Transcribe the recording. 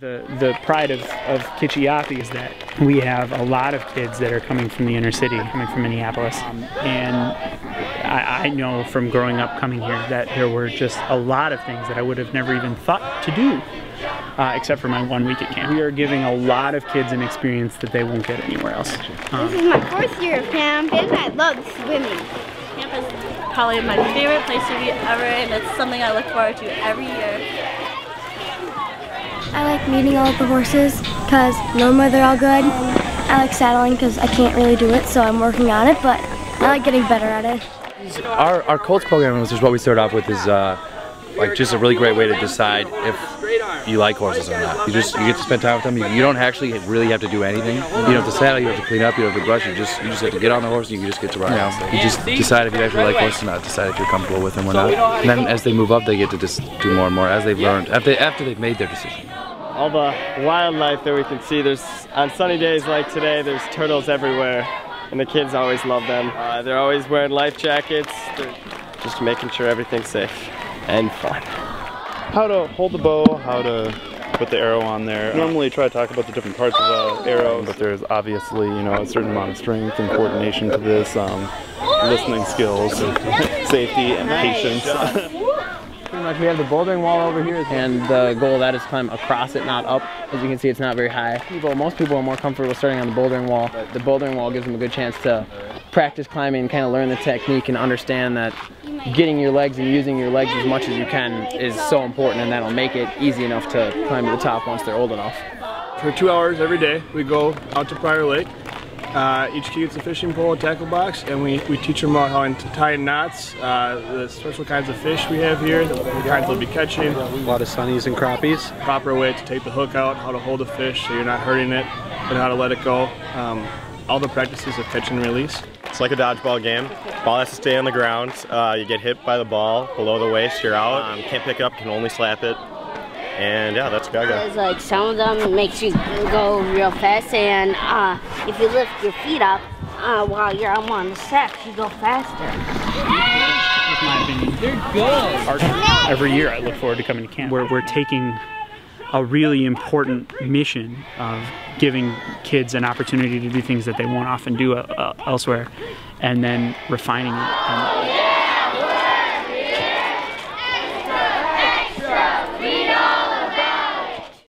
The, the pride of, of Kici Yapi is that we have a lot of kids that are coming from the inner city, coming from Minneapolis. Um, and I, I know from growing up coming here that there were just a lot of things that I would have never even thought to do, uh, except for my one week at camp. We are giving a lot of kids an experience that they won't get anywhere else. Um, this is my fourth year of camp and I love swimming. Camp is probably my favorite place to be ever and it's something I look forward to every year. I like meeting all of the horses because normally they're all good. I like saddling because I can't really do it, so I'm working on it, but I like getting better at it. Our, our Colts program, which is what we started off with, is uh, like just a really great way to decide if you like horses or not. You just you get to spend time with them. You, you, don't actually really have to do anything. You don't have to saddle. You have to clean up. You don't have to brush. You just you just have to get on the horse and you just get to ride. You, know, you just decide if you actually like horses or not. Decide if you're comfortable with them or not. And then as they move up, they get to just do more and more as they've learned after after they've made their decision all the wildlife that we can see. There's on sunny days like today, there's turtles everywhere, and the kids always love them. Uh, they're always wearing life jackets, they're just making sure everything's safe and fun. How to hold the bow, how to put the arrow on there. Normally try to talk about the different parts of the arrow, but there's obviously, you know, a certain amount of strength and coordination to this, um, listening skills, safety, and patience. Pretty much we have the bouldering wall over here and the goal of that is to climb across it, not up. As you can see, it's not very high. People, most people are more comfortable starting on the bouldering wall. But the bouldering wall gives them a good chance to practice climbing and kind of learn the technique and understand that getting your legs and using your legs as much as you can is so important and that'll make it easy enough to climb to the top once they're old enough. For two hours every day, we go out to Prior Lake uh, each kid gets a fishing pole, a tackle box, and we, we teach them about how to tie knots, uh, the special kinds of fish we have here, the kinds they'll be catching. A lot of sunnies and crappies. Proper way to take the hook out, how to hold a fish so you're not hurting it, and how to let it go. Um, all the practices of catch and release. It's like a dodgeball game. Ball has to stay on the ground. Uh, you get hit by the ball below the waist, you're out. Um, can't pick it up, can only slap it. And yeah, that's Gaga. Like some of them makes you go real fast, and uh, if you lift your feet up uh, while you're up on the steps, you go faster. my opinion. They're good. Every year I look forward to coming to camp. We're, we're taking a really important mission of giving kids an opportunity to do things that they won't often do uh, elsewhere and then refining it and